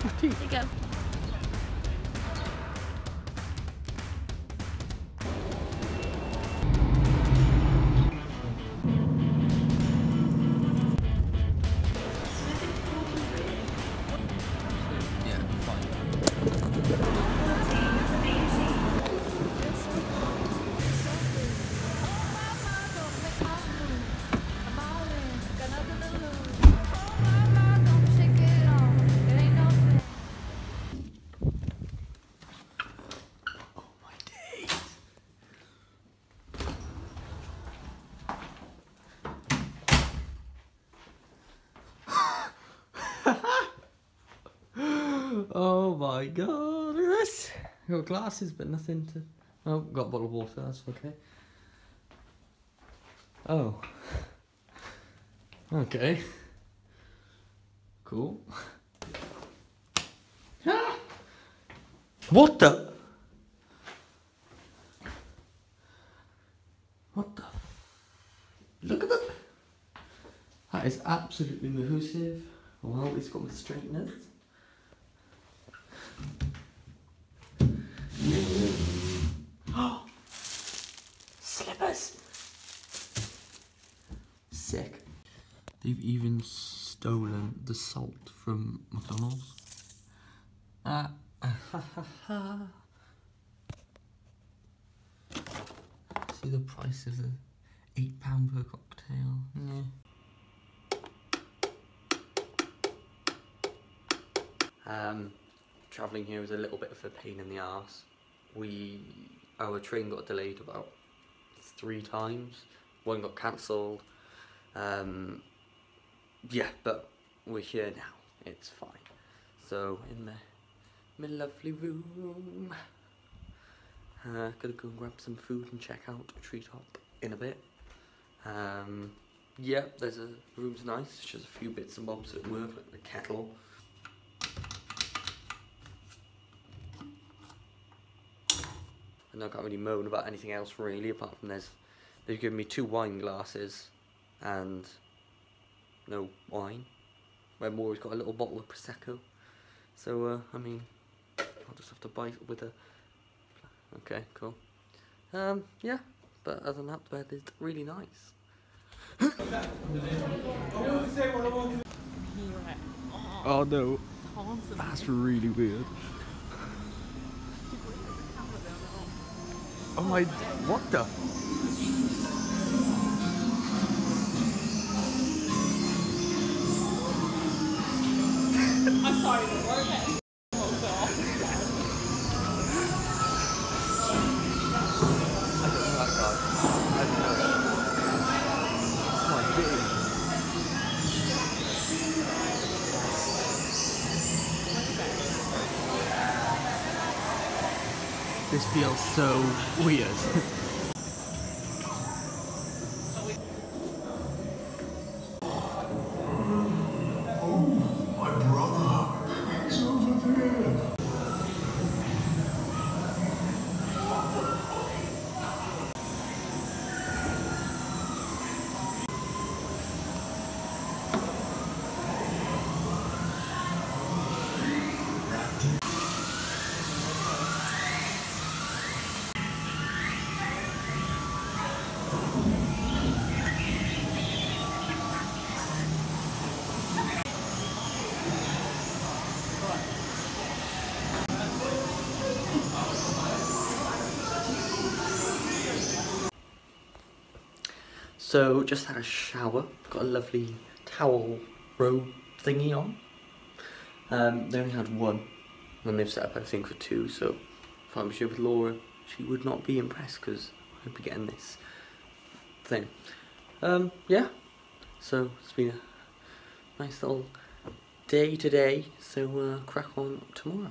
There you go. My god, look at this. Got glasses, but nothing to. Oh, got a bottle of water, that's okay. Oh. Okay. Cool. What the? What the? Look at that. That is absolutely mahoosive. Well, it's got my straighteners. Sick. They've even stolen the salt from McDonald's. Ah, ha, ha, ha. See the price of the eight pound per cocktail. Yeah. Um, travelling here was a little bit of a pain in the ass. We our train got delayed about three times. One got cancelled. Um, yeah, but we're here now. It's fine. So in the my lovely room. Uh, gonna go and grab some food and check out Treetop in a bit. Um, yeah, there's a room's nice. Just a few bits and bobs at work, like the kettle. And I can't really moan about anything else really, apart from there's they've given me two wine glasses and no wine. Where Maury's got a little bottle of prosecco. So uh, I mean, I'll just have to buy it with a. Okay, cool. Um, yeah, but other than that, bed is really nice. Oh no, that's really weird. Oh my, what the? This feels so weird. So just had a shower. Got a lovely towel robe thingy on. Um, they only had one, and they've set up everything for two. So if I'm here with Laura, she would not be impressed because I'd be getting this thing. Um, yeah. So it's been a nice little day today. So uh, crack on tomorrow.